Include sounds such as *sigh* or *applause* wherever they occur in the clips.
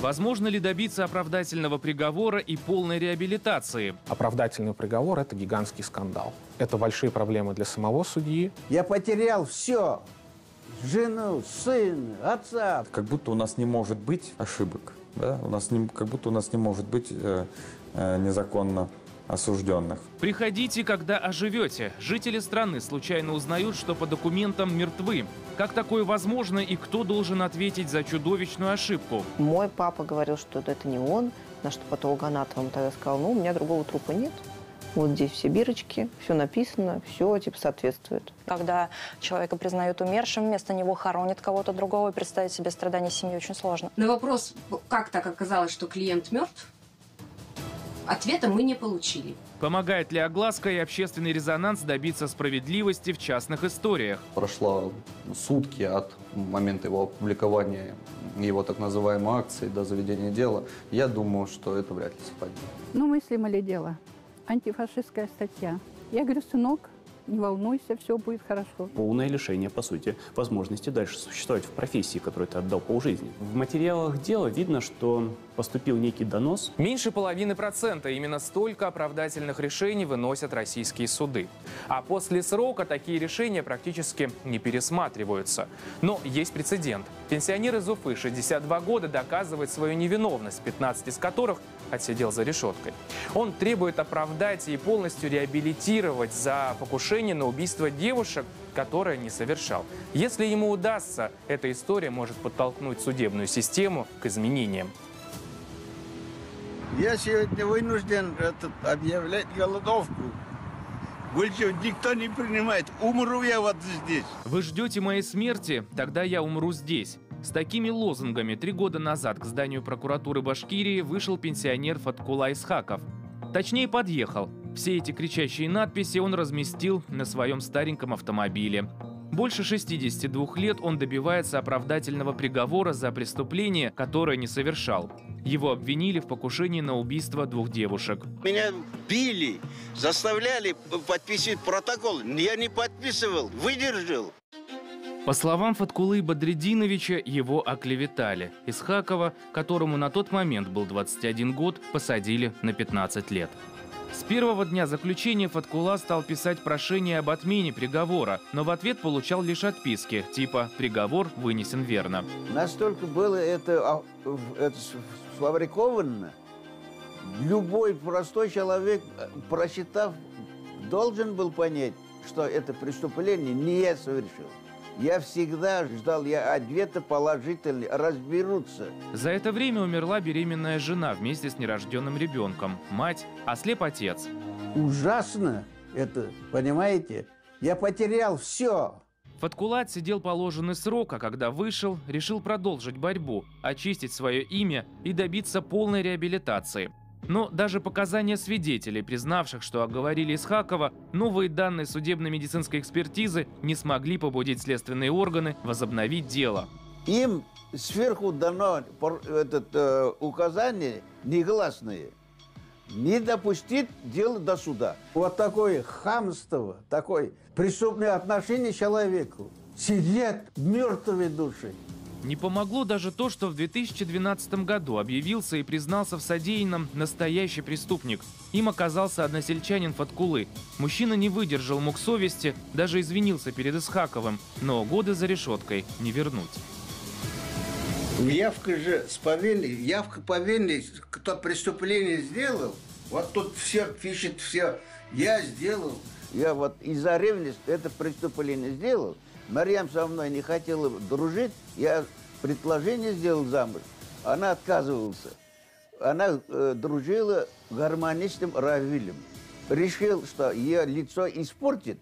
Возможно ли добиться оправдательного приговора и полной реабилитации? Оправдательный приговор – это гигантский скандал. Это большие проблемы для самого судьи. Я потерял все. Жену, сына, отца. Как будто у нас не может быть ошибок. Да? У нас не, как будто у нас не может быть э, э, незаконно осужденных. Приходите, когда оживете. Жители страны случайно узнают, что по документам мертвы. Как такое возможно и кто должен ответить за чудовищную ошибку? Мой папа говорил, что это не он, на что патологоанатом тогда сказал, ну, у меня другого трупа нет. Вот здесь все бирочки, все написано, все типа соответствует. Когда человека признают умершим, вместо него хоронят кого-то другого, и представить себе страдания семьи очень сложно. На вопрос, как так оказалось, что клиент мертв, ответа мы не получили. Помогает ли огласка и общественный резонанс добиться справедливости в частных историях? Прошло сутки от момента его опубликования его так называемой акции до заведения дела. Я думаю, что это вряд ли совпадет. Ну, мыслимо ли дело? Антифашистская статья. Я говорю, сынок, не волнуйся, все будет хорошо. Полное лишение, по сути, возможности дальше существовать в профессии, которую ты отдал полжизни. В материалах дела видно, что поступил некий донос. Меньше половины процента. Именно столько оправдательных решений выносят российские суды. А после срока такие решения практически не пересматриваются. Но есть прецедент. Пенсионер из Уфы 62 года доказывает свою невиновность, 15 из которых отсидел за решеткой. Он требует оправдать и полностью реабилитировать за покушение на убийство девушек, которое не совершал. Если ему удастся, эта история может подтолкнуть судебную систему к изменениям. Я сегодня вынужден этот, объявлять голодовку. Больше никто не принимает. Умру я вот здесь. Вы ждете моей смерти? Тогда я умру здесь. С такими лозунгами три года назад к зданию прокуратуры Башкирии вышел пенсионер Фаткула Исхаков. Точнее, подъехал. Все эти кричащие надписи он разместил на своем стареньком автомобиле. Больше 62 лет он добивается оправдательного приговора за преступление, которое не совершал. Его обвинили в покушении на убийство двух девушек. Меня били, заставляли подписывать протокол. Я не подписывал, выдержал. По словам Фаткулы Бадрединовича, его оклеветали. Исхакова, которому на тот момент был 21 год, посадили на 15 лет. С первого дня заключения Фаткула стал писать прошение об отмене приговора, но в ответ получал лишь отписки, типа «приговор вынесен верно». Настолько было это, это сфабриковано, любой простой человек, просчитав, должен был понять, что это преступление не я совершил. Я всегда ждал я ответа положительный, разберутся. За это время умерла беременная жена вместе с нерожденным ребенком, мать, а слеп отец. Ужасно это, понимаете? Я потерял все. Фаткулат сидел положенный срок, а когда вышел, решил продолжить борьбу, очистить свое имя и добиться полной реабилитации. Но даже показания свидетелей, признавших, что оговорили Исхакова, новые данные судебно-медицинской экспертизы не смогли побудить следственные органы возобновить дело. Им сверху дано этот, э, указание негласное не допустить дело до суда. Вот такое хамство, такое преступное отношение человеку. Сидят мертвые души. Не помогло даже то, что в 2012 году объявился и признался в содеянном настоящий преступник. Им оказался односельчанин Фаткулы. Мужчина не выдержал мук совести, даже извинился перед Исхаковым, но годы за решеткой не вернуть. Явка же с повинной, явка повинной, кто преступление сделал, вот тут все пишет, все, я сделал. Я вот из-за ревности это преступление сделал, Марьям со мной не хотела дружить, я предложение сделал замуж, она отказывалась. Она э, дружила гармоничным Равилем. Решил, что ее лицо испортит,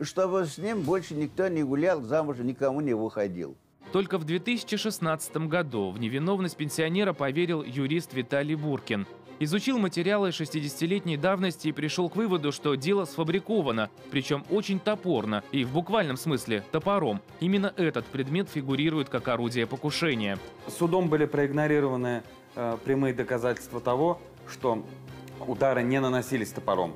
чтобы с ним больше никто не гулял, замуж никому не выходил. Только в 2016 году в невиновность пенсионера поверил юрист Виталий Буркин – изучил материалы 60-летней давности и пришел к выводу, что дело сфабриковано, причем очень топорно и в буквальном смысле топором. Именно этот предмет фигурирует как орудие покушения. Судом были проигнорированы э, прямые доказательства того, что удары не наносились топором.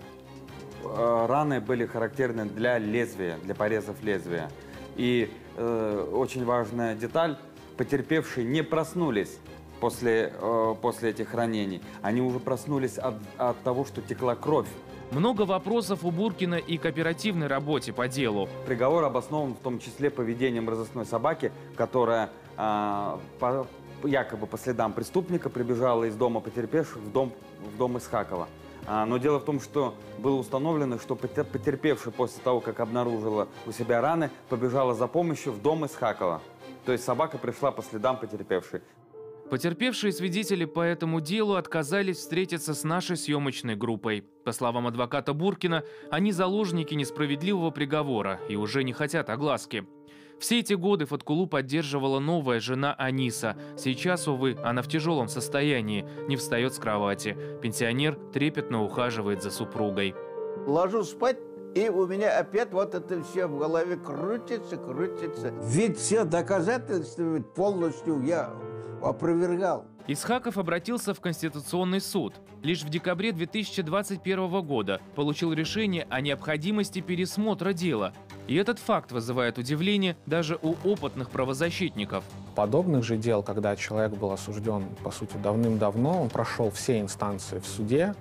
э, раны были характерны для лезвия, для порезов лезвия. И э, очень важная деталь, потерпевшие не проснулись после, э, после этих ранений. Они уже проснулись от, от того, что текла кровь. Много вопросов у Буркина и к оперативной работе по делу. Приговор обоснован в том числе поведением разыскной собаки, которая э, по, якобы по следам преступника прибежала из дома потерпевших в дом, в дом Исхакова. А, но дело в том, что было установлено, что потерпевшая после того, как обнаружила у себя раны, побежала за помощью в дом Исхакова. То есть собака пришла по следам потерпевшей. Потерпевшие свидетели по этому делу отказались встретиться с нашей съемочной группой. По словам адвоката Буркина, они заложники несправедливого приговора и уже не хотят огласки. Все эти годы Фаткулу поддерживала новая жена Аниса. Сейчас, увы, она в тяжелом состоянии, не встает с кровати. Пенсионер трепетно ухаживает за супругой. Ложусь спать, и у меня опять вот это все в голове крутится, крутится. Ведь все доказательства полностью я опровергал. Исхаков обратился в Конституционный суд. Лишь в декабре 2021 года получил решение о необходимости пересмотра дела. И этот факт вызывает удивление даже у опытных правозащитников. Подобных же дел, когда человек был осужден, по сути, давным-давно, он прошел все инстанции в суде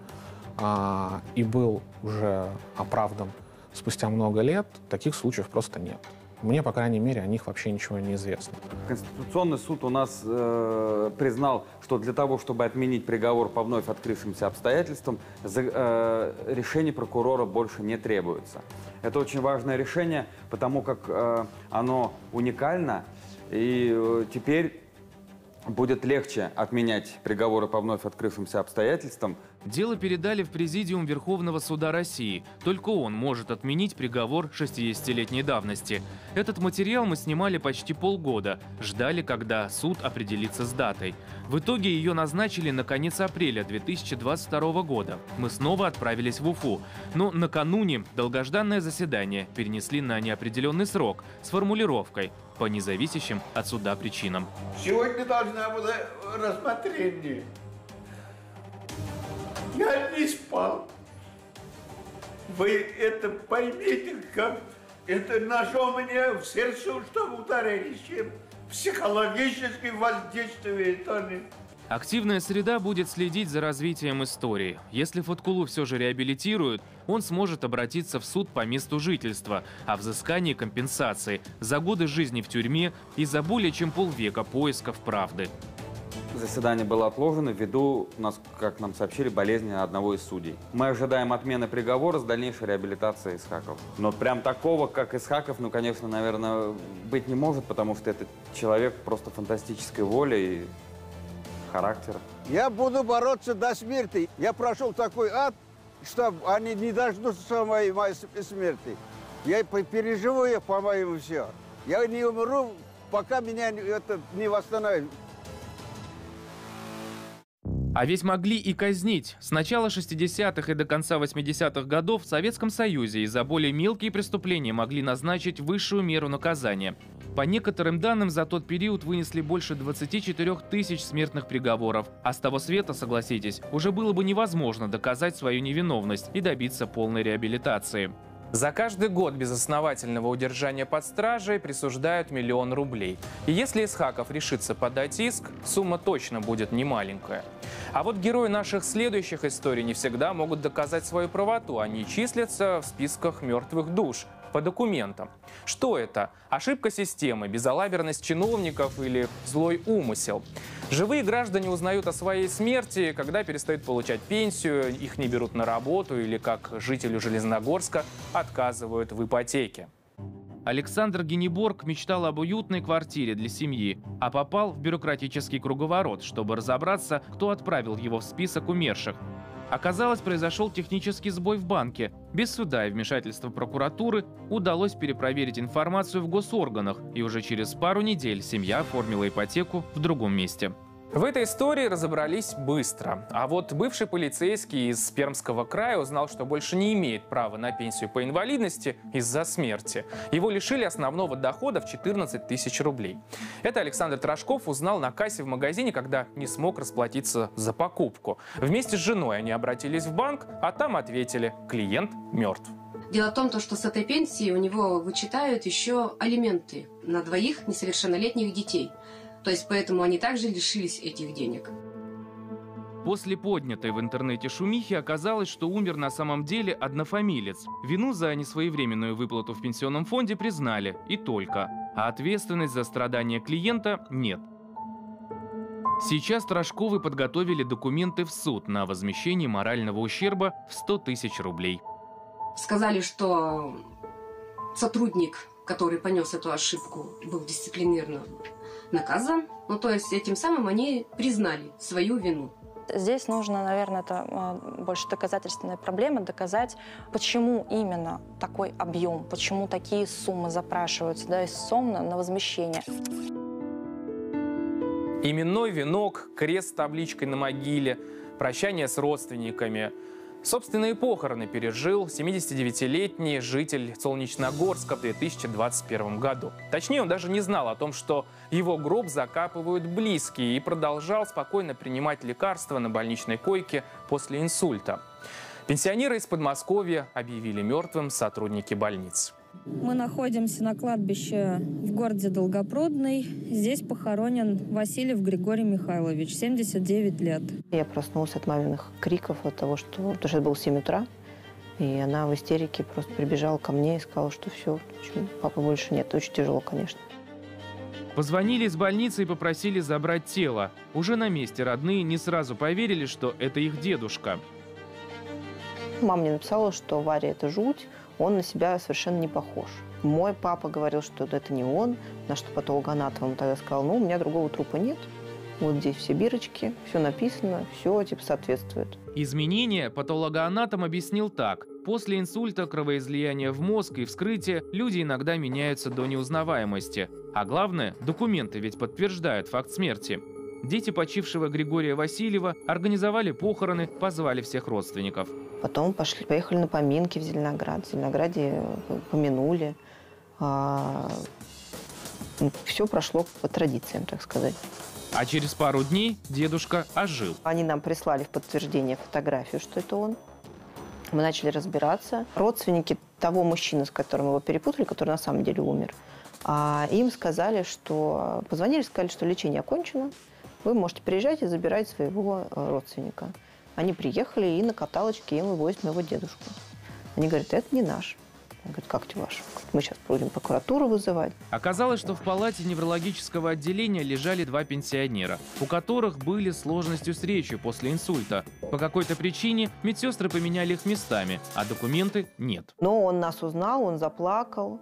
а, и был уже оправдан спустя много лет, таких случаев просто нет. Мне, по крайней мере, о них вообще ничего не известно. Конституционный суд у нас э, признал, что для того, чтобы отменить приговор по вновь открывшимся обстоятельствам, за, э, решение прокурора больше не требуется. Это очень важное решение, потому как э, оно уникально, и э, теперь будет легче отменять приговоры по вновь открывшимся обстоятельствам. Дело передали в Президиум Верховного Суда России. Только он может отменить приговор 60-летней давности. Этот материал мы снимали почти полгода. Ждали, когда суд определится с датой. В итоге ее назначили на конец апреля 2022 года. Мы снова отправились в Уфу. Но накануне долгожданное заседание перенесли на неопределенный срок с формулировкой по независящим от суда причинам. Сегодня должна была рассмотрение. Я не спал. Вы это поймите, как это нашло мне в сердце, что ударили чем психологически воздействует они. Активная среда будет следить за развитием истории. Если Фаткулу все же реабилитируют, он сможет обратиться в суд по месту жительства о взыскании компенсации за годы жизни в тюрьме и за более чем полвека поисков правды. Заседание было отложено ввиду, нас, как нам сообщили, болезни одного из судей. Мы ожидаем отмены приговора с дальнейшей реабилитацией Исхаков. Но прям такого, как Исхаков, ну, конечно, наверное, быть не может, потому что этот человек просто фантастической воли и характера. Я буду бороться до смерти. Я прошел такой ад, что они не дождутся моей, моей смерти. Я переживу их, по-моему, все. Я не умру, пока меня это не восстановит. А ведь могли и казнить. С начала 60-х и до конца 80-х годов в Советском Союзе из-за более мелкие преступления могли назначить высшую меру наказания. По некоторым данным, за тот период вынесли больше 24 тысяч смертных приговоров. А с того света, согласитесь, уже было бы невозможно доказать свою невиновность и добиться полной реабилитации. За каждый год безосновательного удержания под стражей присуждают миллион рублей. И если Исхаков решится подать иск, сумма точно будет немаленькая. А вот герои наших следующих историй не всегда могут доказать свою правоту. Они числятся в списках мертвых душ по документам. Что это? Ошибка системы, безалаберность чиновников или злой умысел? Живые граждане узнают о своей смерти, когда перестают получать пенсию, их не берут на работу или, как жителю Железногорска, отказывают в ипотеке. Александр Генеборг мечтал об уютной квартире для семьи, а попал в бюрократический круговорот, чтобы разобраться, кто отправил его в список умерших. Оказалось, произошел технический сбой в банке. Без суда и вмешательства прокуратуры удалось перепроверить информацию в госорганах, и уже через пару недель семья оформила ипотеку в другом месте. В этой истории разобрались быстро. А вот бывший полицейский из Пермского края узнал, что больше не имеет права на пенсию по инвалидности из-за смерти. Его лишили основного дохода в 14 тысяч рублей. Это Александр Трошков узнал на кассе в магазине, когда не смог расплатиться за покупку. Вместе с женой они обратились в банк, а там ответили – клиент мертв. Дело в том, то, что с этой пенсии у него вычитают еще алименты на двоих несовершеннолетних детей – то есть поэтому они также лишились этих денег. После поднятой в интернете шумихи оказалось, что умер на самом деле однофамилец. Вину за несвоевременную выплату в пенсионном фонде признали, и только. А ответственность за страдания клиента нет. Сейчас Трошковы подготовили документы в суд на возмещение морального ущерба в 100 тысяч рублей. Сказали, что сотрудник, который понес эту ошибку, был дисциплинированно наказан. Ну, то есть этим самым они признали свою вину. Здесь нужно, наверное, это э, больше доказательственная проблема, доказать, почему именно такой объем, почему такие суммы запрашиваются, да, из суммы на возмещение. Именной венок, крест с табличкой на могиле, прощание с родственниками – Собственные похороны пережил 79-летний житель Солнечногорска в 2021 году. Точнее, он даже не знал о том, что его гроб закапывают близкие и продолжал спокойно принимать лекарства на больничной койке после инсульта. Пенсионера из Подмосковья объявили мертвым сотрудники больниц. Мы находимся на кладбище в городе Долгопрудный. Здесь похоронен Васильев Григорий Михайлович, 79 лет. Я проснулся от маминых криков, от того, что... Потому что это было 7 утра. И она в истерике просто прибежала ко мне и сказала, что все, папы больше нет. Очень тяжело, конечно. Позвонили из больницы и попросили забрать тело. Уже на месте родные не сразу поверили, что это их дедушка. Мама мне написала, что Варя – это жуть, он на себя совершенно не похож. Мой папа говорил, что это не он, на что патологоанатом тогда сказал, ну, у меня другого трупа нет. Вот здесь все бирочки, все написано, все типа соответствует. Изменения патологоанатом объяснил так. После инсульта, кровоизлияния в мозг и вскрытия люди иногда меняются до неузнаваемости. А главное, документы ведь подтверждают факт смерти. Дети почившего Григория Васильева организовали похороны, позвали всех родственников. Потом пошли, поехали на поминки в Зеленоград. В Зеленограде э, помянули. А, ну, все прошло по традициям, так сказать. А через пару дней дедушка ожил. Они нам прислали в подтверждение фотографию, что это он. Мы начали разбираться. Родственники того мужчины, с которым его перепутали, который на самом деле умер, а им сказали, что... Позвонили, сказали, что лечение окончено. Вы можете приезжать и забирать своего э, родственника. Они приехали и на каталочке им вывозят моего дедушку. Они говорят, это не наш. Я говорю, как это ваш? Мы сейчас будем прокуратуру вызывать. Оказалось, что в палате неврологического отделения лежали два пенсионера, у которых были сложности с речью после инсульта. По какой-то причине медсестры поменяли их местами, а документы нет. Но он нас узнал, он заплакал.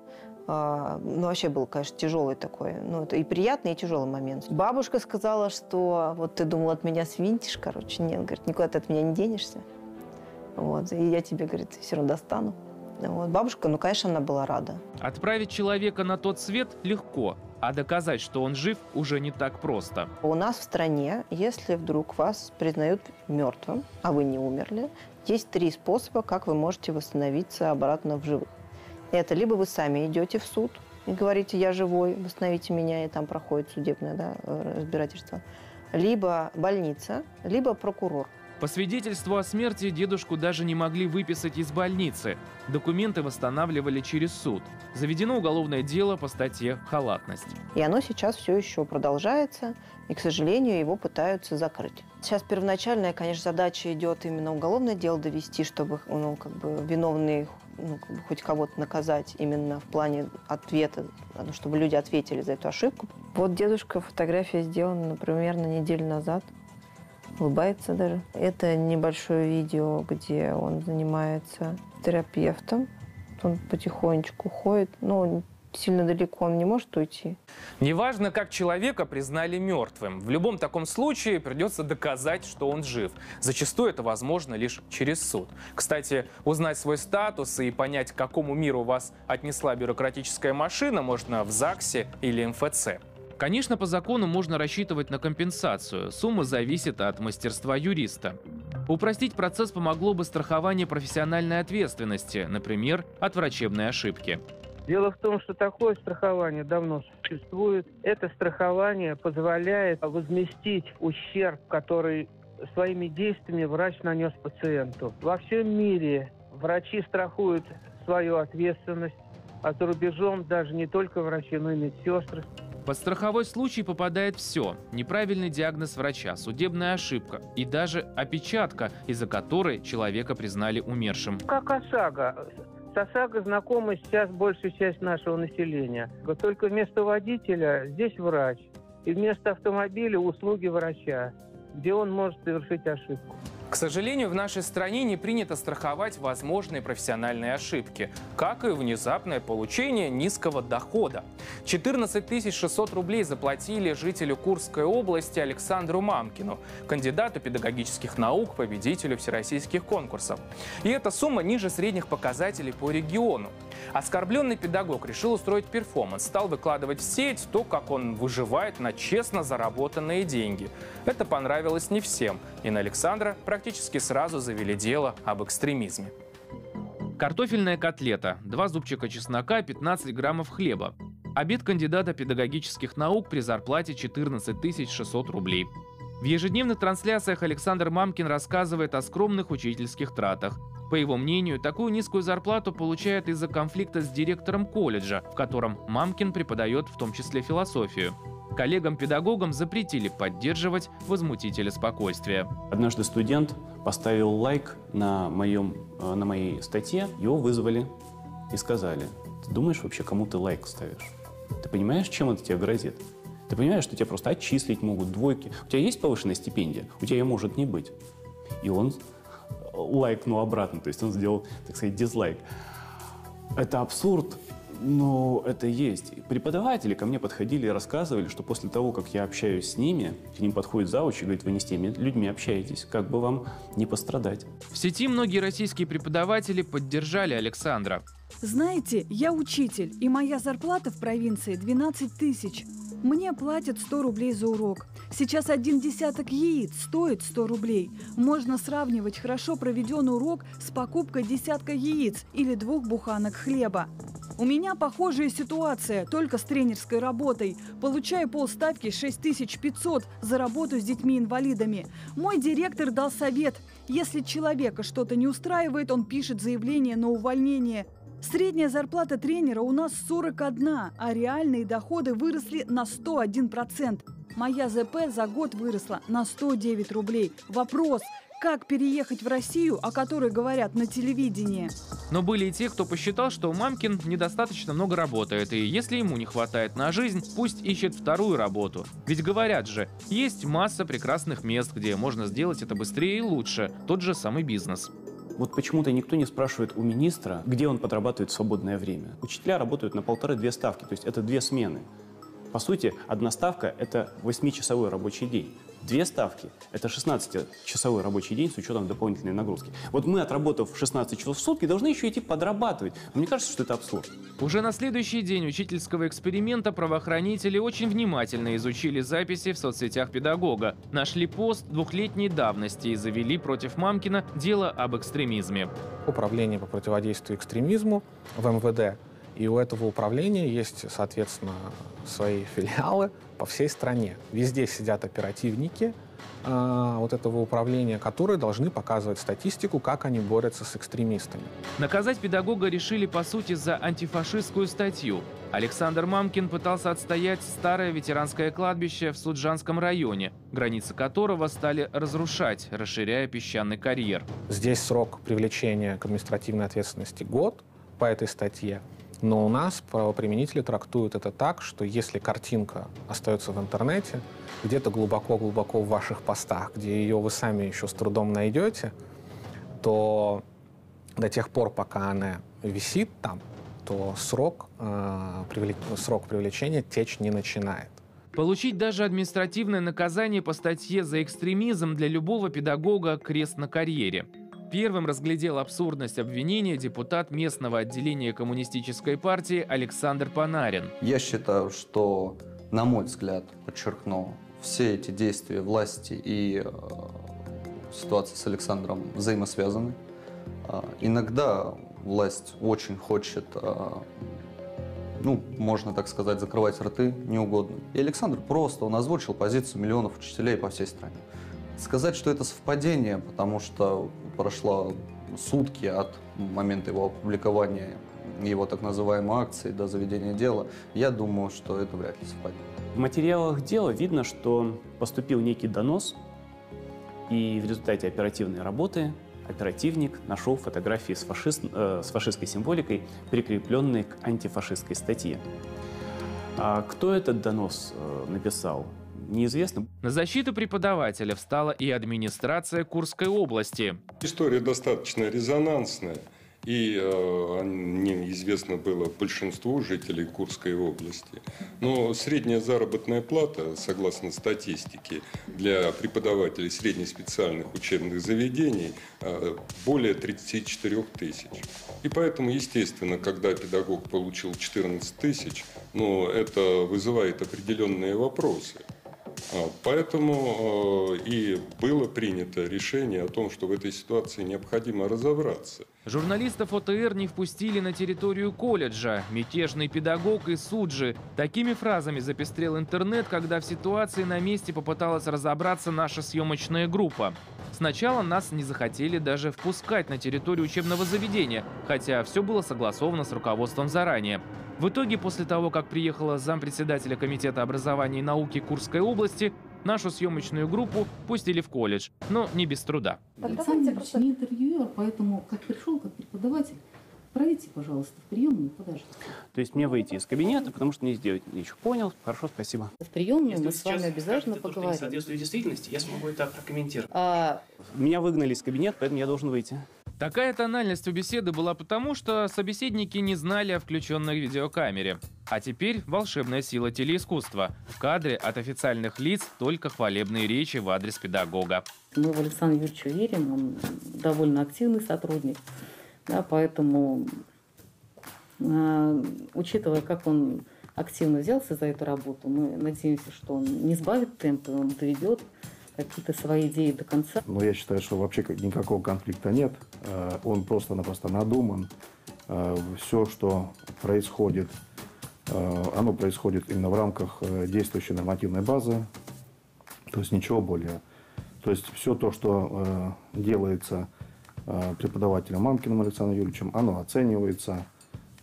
А, ну, вообще был, конечно, тяжелый такой. Ну, это и приятный, и тяжелый момент. Бабушка сказала, что вот ты думал, от меня свинтишь, короче. Нет, говорит, никуда ты от меня не денешься. Вот. И я тебе, говорит, все равно достану. Вот. Бабушка, ну, конечно, она была рада. Отправить человека на тот свет легко, а доказать, что он жив, уже не так просто. У нас в стране, если вдруг вас признают мертвым, а вы не умерли, есть три способа, как вы можете восстановиться обратно в живых. Это либо вы сами идете в суд и говорите, я живой, восстановите меня, и там проходит судебное да, разбирательство. Либо больница, либо прокурор. По свидетельству о смерти дедушку даже не могли выписать из больницы. Документы восстанавливали через суд. Заведено уголовное дело по статье «Халатность». И оно сейчас все еще продолжается, и, к сожалению, его пытаются закрыть. Сейчас первоначальная, конечно, задача идет именно уголовное дело довести, чтобы ну, как бы виновные ну, как бы хоть кого-то наказать именно в плане ответа, ну, чтобы люди ответили за эту ошибку. Вот дедушка, фотография сделана, например, на неделю назад улыбается даже. Это небольшое видео, где он занимается терапевтом. Он потихонечку ходит. Ну, сильно далеко он не может уйти. Неважно, как человека признали мертвым. В любом таком случае придется доказать, что он жив. Зачастую это возможно лишь через суд. Кстати, узнать свой статус и понять, к какому миру вас отнесла бюрократическая машина, можно в ЗАГСе или МФЦ. Конечно, по закону можно рассчитывать на компенсацию. Сумма зависит от мастерства юриста. Упростить процесс помогло бы страхование профессиональной ответственности, например, от врачебной ошибки. Дело в том, что такое страхование давно существует. Это страхование позволяет возместить ущерб, который своими действиями врач нанес пациенту. Во всем мире врачи страхуют свою ответственность, а за рубежом даже не только врачи, но и медсестры. Под страховой случай попадает все. Неправильный диагноз врача, судебная ошибка и даже опечатка, из-за которой человека признали умершим. Как ОСАГО. С ОСАГО знакома сейчас большая часть нашего населения. Только вместо водителя здесь врач. И вместо автомобиля услуги врача, где он может совершить ошибку. К сожалению, в нашей стране не принято страховать возможные профессиональные ошибки, как и внезапное получение низкого дохода. 14 600 рублей заплатили жителю Курской области Александру Мамкину, кандидату педагогических наук, победителю всероссийских конкурсов. И эта сумма ниже средних показателей по региону. Оскорбленный педагог решил устроить перформанс, стал выкладывать в сеть то, как он выживает на честно заработанные деньги. Это понравилось не всем, и на Александра практически сразу завели дело об экстремизме. Картофельная котлета, два зубчика чеснока, 15 граммов хлеба. Обед кандидата педагогических наук при зарплате 14 600 рублей. В ежедневных трансляциях Александр Мамкин рассказывает о скромных учительских тратах. По его мнению, такую низкую зарплату получает из-за конфликта с директором колледжа, в котором Мамкин преподает в том числе философию. Коллегам-педагогам запретили поддерживать возмутителя спокойствия. Однажды студент поставил лайк на, моем, э, на моей статье, его вызвали и сказали, ты думаешь вообще, кому ты лайк ставишь? Ты понимаешь, чем это тебе грозит? Ты понимаешь, что тебя просто отчислить могут, двойки. У тебя есть повышенная стипендия? У тебя ее может не быть. И он лайкнул обратно, то есть он сделал, так сказать, дизлайк. Это абсурд, но это есть. Преподаватели ко мне подходили и рассказывали, что после того, как я общаюсь с ними, к ним подходит завуч и говорит, вы не с теми людьми общаетесь, как бы вам не пострадать. В сети многие российские преподаватели поддержали Александра. Знаете, я учитель, и моя зарплата в провинции 12 тысяч. Мне платят 100 рублей за урок. Сейчас один десяток яиц стоит 100 рублей. Можно сравнивать хорошо проведенный урок с покупкой десятка яиц или двух буханок хлеба. У меня похожая ситуация, только с тренерской работой. Получаю полставки 6500 за работу с детьми-инвалидами. Мой директор дал совет. Если человека что-то не устраивает, он пишет заявление на увольнение. Средняя зарплата тренера у нас 41, а реальные доходы выросли на 101%. Моя ЗП за год выросла на 109 рублей. Вопрос, как переехать в Россию, о которой говорят на телевидении. Но были и те, кто посчитал, что Мамкин недостаточно много работает, и если ему не хватает на жизнь, пусть ищет вторую работу. Ведь говорят же, есть масса прекрасных мест, где можно сделать это быстрее и лучше, тот же самый бизнес. Вот почему-то никто не спрашивает у министра, где он подрабатывает в свободное время. Учителя работают на полторы-две ставки, то есть это две смены. По сути, одна ставка – это 8-часовой рабочий день. Две ставки – это 16-часовой рабочий день с учетом дополнительной нагрузки. Вот мы, отработав 16 часов в сутки, должны еще идти подрабатывать. Мне кажется, что это абсурд. Уже на следующий день учительского эксперимента правоохранители очень внимательно изучили записи в соцсетях педагога, нашли пост двухлетней давности и завели против Мамкина дело об экстремизме. Управление по противодействию экстремизму в МВД и у этого управления есть, соответственно, свои *laughs* филиалы по всей стране. Везде сидят оперативники э, вот этого управления, которые должны показывать статистику, как они борются с экстремистами. Наказать педагога решили, по сути, за антифашистскую статью. Александр Мамкин пытался отстоять старое ветеранское кладбище в Суджанском районе, границы которого стали разрушать, расширяя песчаный карьер. Здесь срок привлечения к административной ответственности год по этой статье. Но у нас правоприменители трактуют это так, что если картинка остается в интернете, где-то глубоко-глубоко в ваших постах, где ее вы сами еще с трудом найдете, то до тех пор, пока она висит там, то срок, э, привлек... срок привлечения течь не начинает. Получить даже административное наказание по статье за экстремизм для любого педагога – крест на карьере – Первым разглядел абсурдность обвинения депутат местного отделения Коммунистической партии Александр Панарин. Я считаю, что на мой взгляд, подчеркну, все эти действия власти и э, ситуация с Александром взаимосвязаны. Э, иногда власть очень хочет, э, ну, можно так сказать, закрывать рты неугодно. И Александр просто, он озвучил позицию миллионов учителей по всей стране. Сказать, что это совпадение, потому что прошло сутки от момента его опубликования его так называемой акции до заведения дела, я думаю, что это вряд ли совпадет. В материалах дела видно, что поступил некий донос, и в результате оперативной работы оперативник нашел фотографии с, фашист, э, с фашистской символикой, прикрепленные к антифашистской статье. А кто этот донос э, написал? Неизвестно. На защиту преподавателя встала и администрация Курской области. История достаточно резонансная. И э, неизвестно было большинству жителей Курской области. Но средняя заработная плата, согласно статистике, для преподавателей среднеспециальных учебных заведений э, более 34 тысяч. И поэтому, естественно, когда педагог получил 14 тысяч, ну, это вызывает определенные вопросы. А, поэтому э, и было принято решение о том, что в этой ситуации необходимо разобраться. Журналистов ОТР не впустили на территорию колледжа. Мятежный педагог и суджи. Такими фразами запестрел интернет, когда в ситуации на месте попыталась разобраться наша съемочная группа. Сначала нас не захотели даже впускать на территорию учебного заведения, хотя все было согласовано с руководством заранее. В итоге, после того, как приехала зампредседателя Комитета образования и науки Курской области, нашу съемочную группу пустили в колледж, но не без труда. Александр просто... не интервьюер, поэтому как пришел, как преподаватель, пройдите, пожалуйста, в приемную, подождите. То есть мне выйти из кабинета, потому что не сделать ничего. Понял? Хорошо, спасибо. В приемную Если мы с вами обязательно поговорим. Что не действительности, я смогу это прокомментировать. А... Меня выгнали из кабинета, поэтому я должен выйти. Такая тональность у беседы была потому, что собеседники не знали о включенной видеокамере. А теперь волшебная сила телеискусства. В кадре от официальных лиц только хвалебные речи в адрес педагога. Мы в Александра Юрьевича верим, он довольно активный сотрудник. Да, поэтому, э, учитывая, как он активно взялся за эту работу, мы надеемся, что он не сбавит темпы, он доведет какие-то свои идеи до конца. Но я считаю, что вообще никакого конфликта нет. Э, он просто-напросто надуман. Э, Все, что происходит, э, оно происходит именно в рамках действующей нормативной базы. То есть ничего более. То есть все то, что делается преподавателем Мамкиным Александром Юрьевичем, оно оценивается –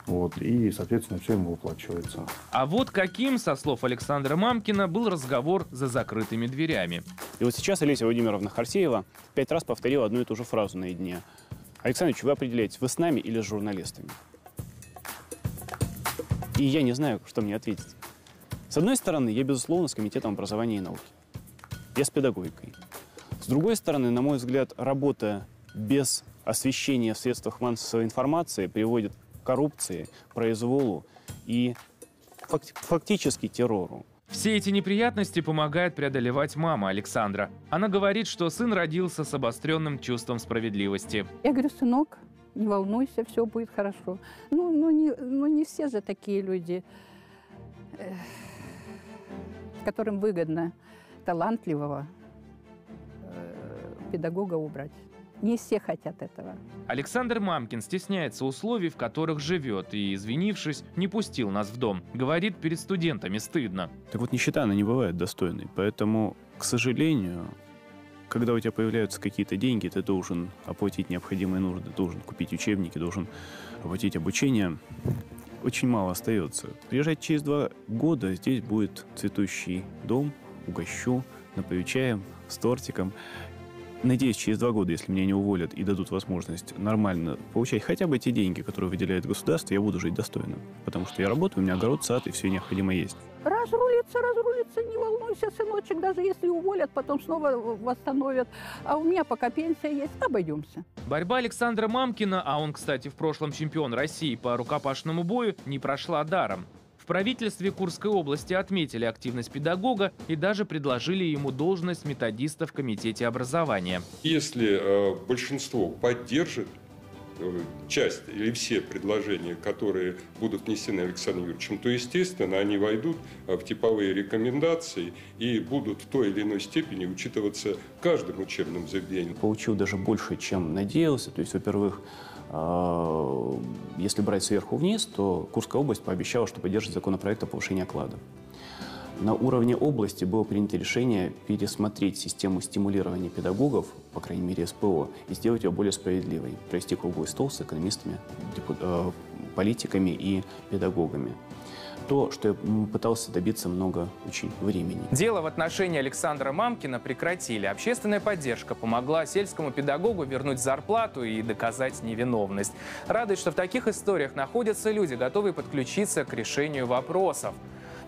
вот, и, соответственно, все ему выплачивается. А вот каким, со слов Александра Мамкина, был разговор за закрытыми дверями. И вот сейчас Олеся Владимировна Харсеева пять раз повторила одну и ту же фразу наедине. Александр вы определяете, вы с нами или с журналистами? И я не знаю, что мне ответить. С одной стороны, я, безусловно, с Комитетом образования и науки. Я с педагогикой. С другой стороны, на мой взгляд, работа без освещения в средствах массовой информации приводит коррупции, произволу и фактически террору. Все эти неприятности помогает преодолевать мама Александра. Она говорит, что сын родился с обостренным чувством справедливости. Я говорю, сынок, не волнуйся, все будет хорошо. Ну, ну, не, ну не все же такие люди, э, которым выгодно талантливого э, педагога убрать. Не все хотят этого. Александр Мамкин стесняется условий, в которых живет, и, извинившись, не пустил нас в дом. Говорит, перед студентами стыдно. Так вот, нищета, она не бывает достойной. Поэтому, к сожалению, когда у тебя появляются какие-то деньги, ты должен оплатить необходимые нужды, должен купить учебники, должен оплатить обучение. Очень мало остается. Приезжать через два года, здесь будет цветущий дом, угощу, напою чаем, с тортиком. Надеюсь, через два года, если меня не уволят и дадут возможность нормально получать хотя бы те деньги, которые выделяет государство, я буду жить достойно. Потому что я работаю, у меня огород, сад и все необходимое есть. Разрулится, разрулится, не волнуйся, сыночек, даже если уволят, потом снова восстановят. А у меня пока пенсия есть, обойдемся. Борьба Александра Мамкина, а он, кстати, в прошлом чемпион России по рукопашному бою, не прошла даром правительстве Курской области отметили активность педагога и даже предложили ему должность методиста в Комитете образования. Если э, большинство поддержит э, часть или все предложения, которые будут внесены Александром Юрьевичем, то, естественно, они войдут в типовые рекомендации и будут в той или иной степени учитываться каждым учебным заведением. Получил даже больше, чем надеялся. То есть, во-первых, если брать сверху вниз, то Курская область пообещала, что поддержит законопроект о повышении оклада. На уровне области было принято решение пересмотреть систему стимулирования педагогов, по крайней мере СПО, и сделать ее более справедливой, провести круглый стол с экономистами, э, политиками и педагогами то, что я пытался добиться много очень времени. Дело в отношении Александра Мамкина прекратили. Общественная поддержка помогла сельскому педагогу вернуть зарплату и доказать невиновность. Радует, что в таких историях находятся люди, готовые подключиться к решению вопросов.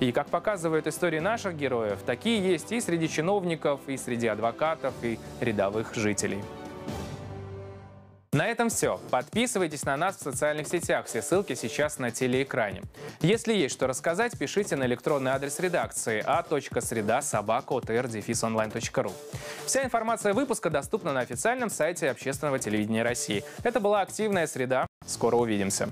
И, как показывают истории наших героев, такие есть и среди чиновников, и среди адвокатов, и рядовых жителей. На этом все. Подписывайтесь на нас в социальных сетях. Все ссылки сейчас на телеэкране. Если есть что рассказать, пишите на электронный адрес редакции a.среда.собака.отр.онлайн.ру. Вся информация выпуска доступна на официальном сайте Общественного телевидения России. Это была «Активная среда». Скоро увидимся.